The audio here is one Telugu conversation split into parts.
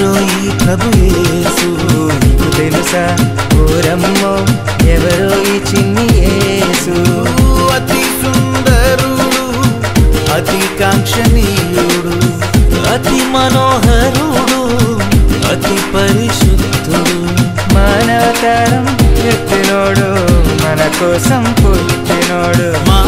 ఎవరో ఈ ప్రభుయేసు నీకు తెలుసా? ఓరమ్మో ఎవరో ఈ చిన్ని యేసు? అతి సుందరుడు అతి కాంక్షణీయుడు అతి మనోహరుడు అతి పరిశుద్ధుడు. మానవతారం ఎత్తినోడు మన కోసం పుట్టినోడు. మా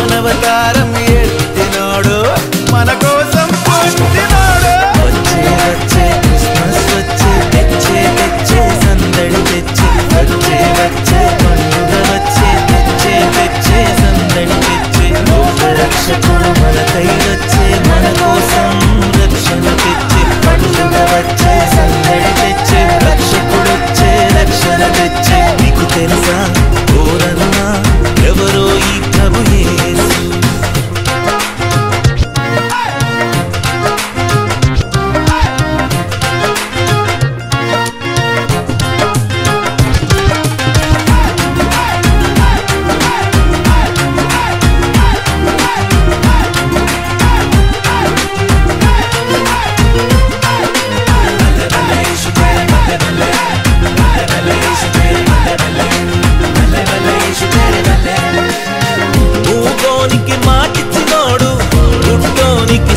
మాటిచ్చినోడు గుట్టోనికి